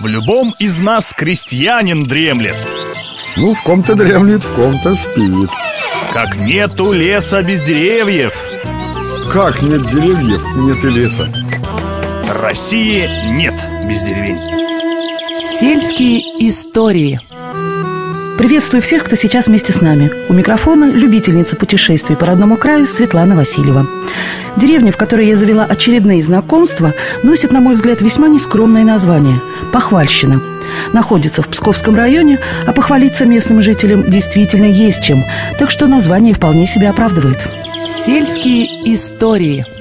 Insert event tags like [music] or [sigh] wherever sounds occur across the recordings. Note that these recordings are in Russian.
В любом из нас крестьянин дремлет. Ну, в ком-то дремлет, в ком-то спит. Как нету леса без деревьев. Как нет деревьев, нет и леса. России нет без деревень. Сельские истории Приветствую всех, кто сейчас вместе с нами. У микрофона любительница путешествий по родному краю Светлана Васильева. Деревня, в которой я завела очередные знакомства, носит, на мой взгляд, весьма нескромное название – Похвальщина. Находится в Псковском районе, а похвалиться местным жителям действительно есть чем, так что название вполне себя оправдывает. Сельские истории –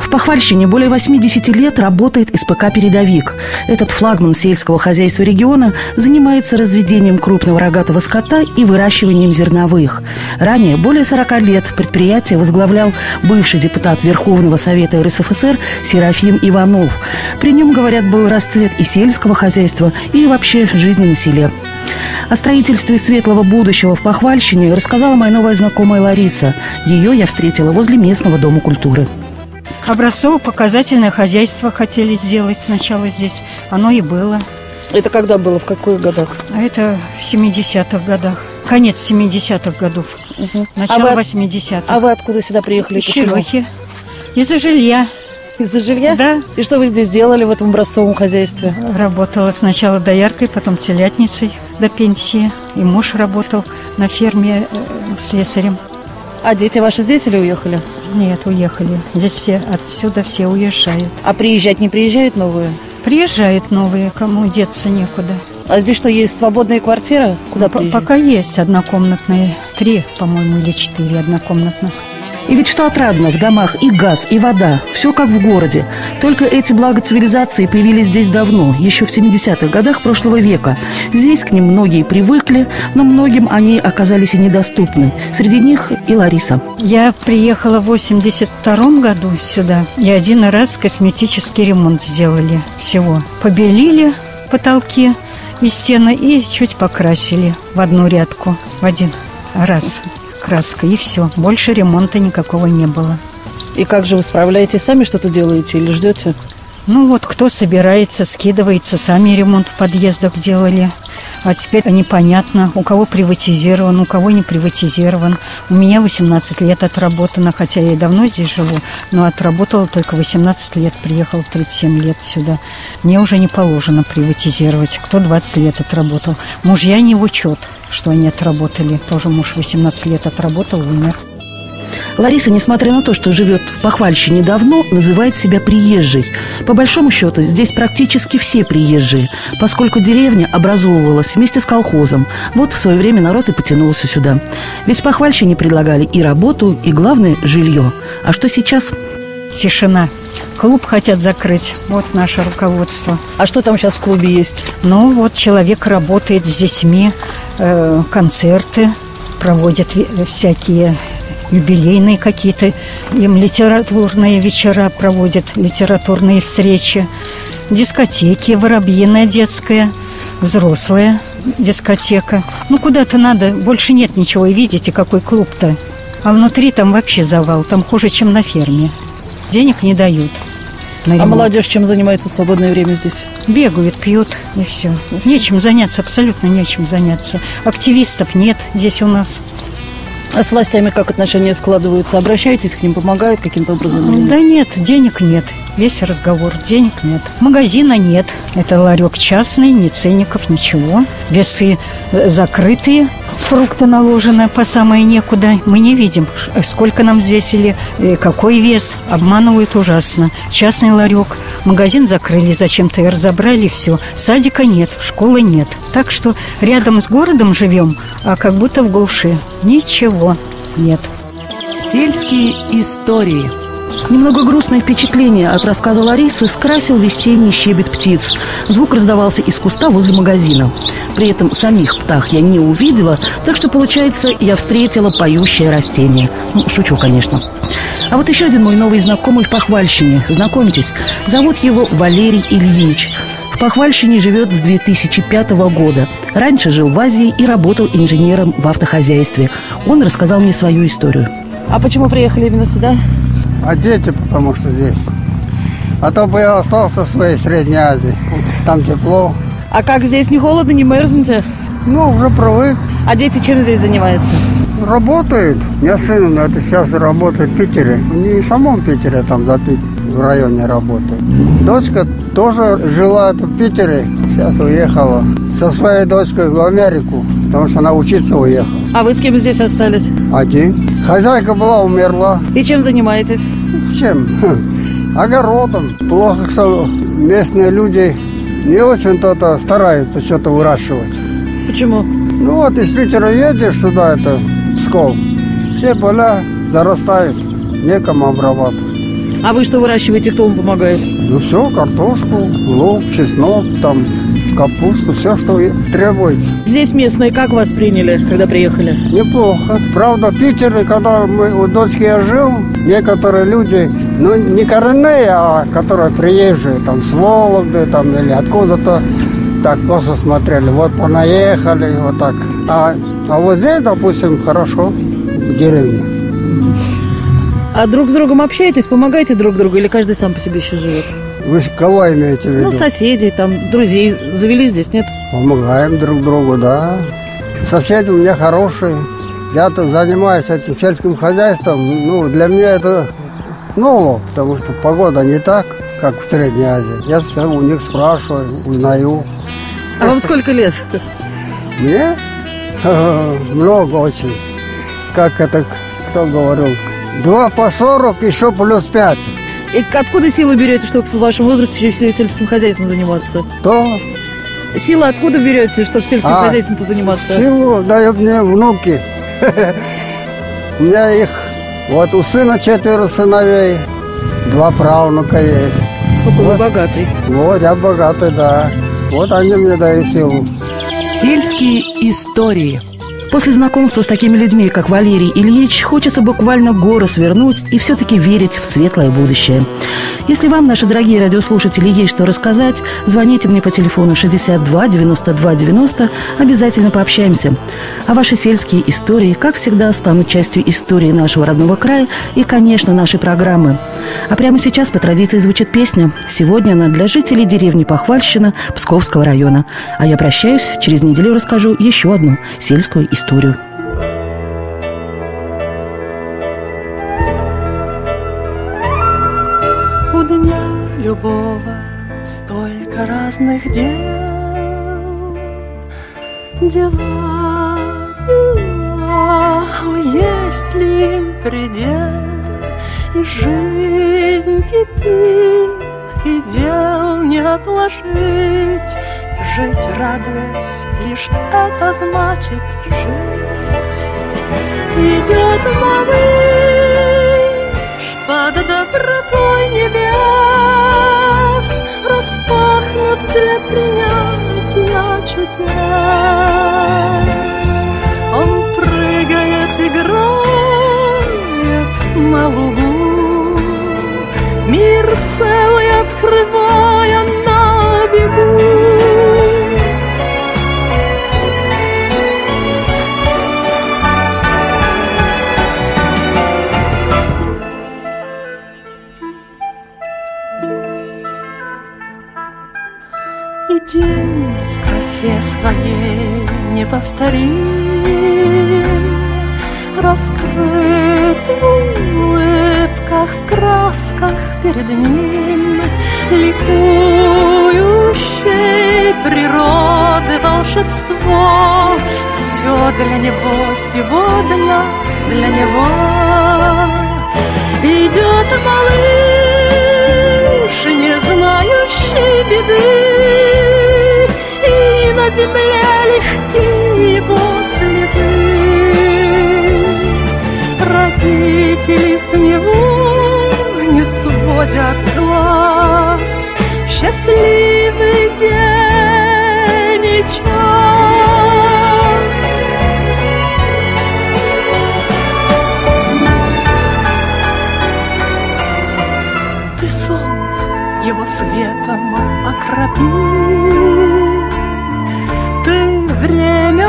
в Похвальщине более 80 лет работает СПК «Передовик». Этот флагман сельского хозяйства региона занимается разведением крупного рогатого скота и выращиванием зерновых. Ранее, более 40 лет, предприятие возглавлял бывший депутат Верховного Совета РСФСР Серафим Иванов. При нем, говорят, был расцвет и сельского хозяйства, и вообще жизни на селе. О строительстве светлого будущего в Похвальщине рассказала моя новая знакомая Лариса. Ее я встретила возле местного дома культуры. Образцово-показательное хозяйство хотели сделать сначала здесь. Оно и было. Это когда было? В каких годах? А это в 70-х годах. Конец 70-х годов. Угу. Начало а вы, 80-х. А вы откуда сюда приехали? Из Черехи. Из-за жилья. Из-за жилья? Да. И что вы здесь делали в этом образцовом хозяйстве? Работала сначала дояркой, потом телятницей до пенсии. И муж работал на ферме э, слесарем. А дети ваши здесь или уехали? Нет, уехали. Здесь все отсюда все уезжают. А приезжать не приезжают новые? Приезжают новые, кому деться некуда. А здесь что, есть свободные квартиры? Куда П Пока есть однокомнатные. Три, по-моему, или четыре однокомнатных. И ведь что отрадно, в домах и газ, и вода, все как в городе. Только эти блага цивилизации появились здесь давно, еще в 70-х годах прошлого века. Здесь к ним многие привыкли, но многим они оказались и недоступны. Среди них и Лариса. Я приехала в 82 году сюда, и один раз косметический ремонт сделали всего. Побелили потолки и стены и чуть покрасили в одну рядку, в один раз краска, и все. Больше ремонта никакого не было. И как же вы справляетесь? Сами что-то делаете или ждете? Ну вот, кто собирается, скидывается, сами ремонт в подъездах делали. А теперь непонятно, у кого приватизирован, у кого не приватизирован. У меня 18 лет отработано, хотя я и давно здесь живу, но отработала только 18 лет, приехала 37 лет сюда. Мне уже не положено приватизировать. Кто 20 лет отработал? Мужья не в учет, что они отработали. Тоже муж 18 лет отработал, умер. Лариса, несмотря на то, что живет в Похвальщине давно, называет себя приезжей. По большому счету, здесь практически все приезжие, поскольку деревня образовывалась вместе с колхозом. Вот в свое время народ и потянулся сюда. Ведь в Похвальщине предлагали и работу, и, главное, жилье. А что сейчас? Тишина. Клуб хотят закрыть. Вот наше руководство. А что там сейчас в клубе есть? Ну, вот человек работает с детьми, э, концерты проводят всякие юбилейные какие-то, им литературные вечера проводят, литературные встречи, дискотеки, воробьиная детская, взрослая дискотека. Ну, куда-то надо, больше нет ничего, и видите, какой клуб-то. А внутри там вообще завал, там хуже, чем на ферме. Денег не дают. А молодежь чем занимается в свободное время здесь? Бегают, пьют и все. Нечем заняться, абсолютно нечем заняться. Активистов нет здесь у нас. А с властями как отношения складываются? Обращаетесь к ним, помогают каким-то образом? Да нет, денег нет. Весь разговор. Денег нет. Магазина нет. Это ларек частный, ни ценников, ничего. Весы э, закрытые фрукты наложены по самое некуда. Мы не видим, сколько нам взвесили, э, какой вес. Обманывают ужасно. Частный ларек. Магазин закрыли зачем-то и разобрали все. Садика нет, школы нет. Так что рядом с городом живем, а как будто в глуши. Ничего нет. Сельские истории – Немного грустное впечатление от рассказа Ларисы скрасил весенний щебет птиц. Звук раздавался из куста возле магазина. При этом самих птах я не увидела, так что, получается, я встретила поющее растение. Ну, шучу, конечно. А вот еще один мой новый знакомый в Похвальщине. Знакомьтесь, зовут его Валерий Ильич. В Похвальщине живет с 2005 года. Раньше жил в Азии и работал инженером в автохозяйстве. Он рассказал мне свою историю. А почему приехали именно сюда? А дети, потому что здесь. А то бы я остался в своей Средней Азии. Там тепло, А как здесь не холодно, не мерзнете? Ну, уже привык. А дети чем здесь занимаются? Работает. Я сын это сейчас работает в Питере. Не в самом Питере, там за в районе работает. Дочка тоже жила в Питере. Сейчас уехала со своей дочкой в Америку, потому что она учиться уехала. А вы с кем здесь остались? Один. Хозяйка была, умерла. И чем занимаетесь? Чем? [laughs] Огородом. Плохо, что местные люди не очень-то -то стараются что-то выращивать. Почему? Ну вот из Питера едешь сюда, это Псков, все поля зарастают, некому обрабатывать. А вы что выращиваете, кто вам помогает? Ну все, картошку, лук, чеснок, там капусту, все, что требуется. Здесь местные как вас приняли, когда приехали? Неплохо. Правда, в Питере, когда мы, у дочки я жил, некоторые люди, ну не коренные, а которые приезжие, там с Вологды, там или откуда-то, так просто смотрели, вот понаехали, вот так. А, а вот здесь, допустим, хорошо, в деревне. А друг с другом общаетесь, помогаете друг другу или каждый сам по себе еще живет? Вы кого имеете в виду? Ну, соседей, там, друзей завели здесь, нет? Помогаем друг другу, да. Соседи у меня хорошие. Я-то занимаюсь этим сельским хозяйством. Ну, для меня это ново, потому что погода не так, как в Средней Азии. Я все у них спрашиваю, узнаю. А вам сколько лет? Мне много очень. Как это, кто говорил? Два по сорок, еще плюс пять. И откуда силы берете, чтобы в вашем возрасте еще и сельским хозяйством заниматься? То Силы откуда берете, чтобы сельским А, хозяйством заниматься? Силу дают мне внуки. [laughs] У меня их, вот у сына четверо сыновей, два правнука есть. Какой вы вот. богатый. Вот, я богатый, да. Вот они мне дают силу. Сельские истории. После знакомства с такими людьми, как Валерий Ильич, хочется буквально горы свернуть и все-таки верить в светлое будущее. Если вам, наши дорогие радиослушатели, есть что рассказать, звоните мне по телефону 62 92 90, обязательно пообщаемся. А ваши сельские истории, как всегда, станут частью истории нашего родного края и, конечно, нашей программы. А прямо сейчас по традиции звучит песня. Сегодня она для жителей деревни Похвальщина Псковского района. А я прощаюсь, через неделю расскажу еще одну сельскую историю. У дня любого столько разных дел. Дела, дела, о, есть ли им предел? И жизнь кипит, и дел не отложить. Жить, радуясь, лишь это значит жить. Идет малыш под добротой своей неповторим, Раскрыт в улыбках, в красках перед ним, Ликующей природы волшебство, Все для него сегодня, для него Идет малыш, не знающий беды, И на земле сводят глаз, в Счастливый день и час. Ты солнце его светом окропи, Ты время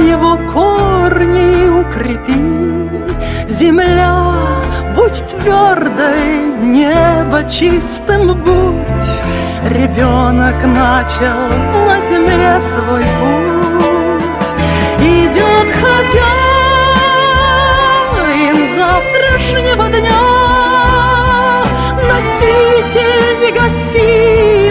его корни укрепи. Земля, будь твердой, небо чистым будь, Ребенок начал на земле свой путь. Идет хозяин завтрашнего дня, Носитель не гаси